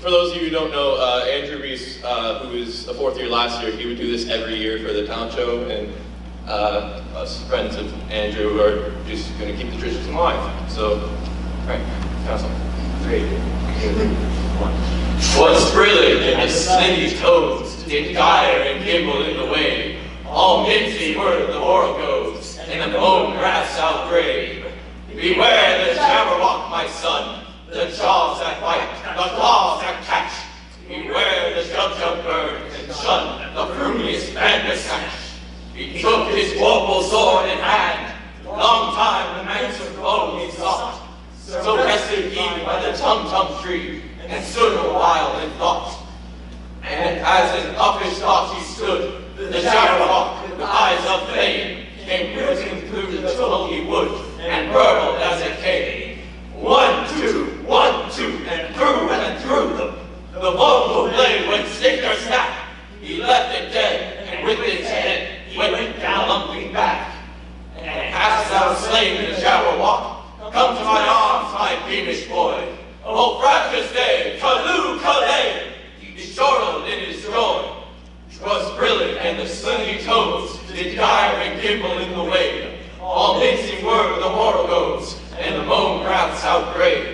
for those of you who don't know, uh, Andrew Reese, uh, who was a fourth year last year, he would do this every year for the town show, and uh, us friends of Andrew are just going to keep the traditions alive. So, right, council, three, two, one. What's brillig in the slithy toves did gyre and gimble in the way? All mimsy word of the world goes, and the mome raths outgrabe. Beware the jabberwock, my son, the jaws that bite, the claws that catch. Beware the jub-jub bird, and shun the frumious bandersnatch. He took his vorpal sword in hand, long time the manxome foe he sought. So rested he by the tum-tum tree, and stood a while in thought. And as in uffish thought he thou slain in the jabberwock? Come to my arms, my beamish boy. Oh, frabjous day! He chortled in his joy. 'Twas brillig, and the slithy toves did gyre and gimble in the wabe. All mincing were the mortal goes, and the mome raths outgrabe.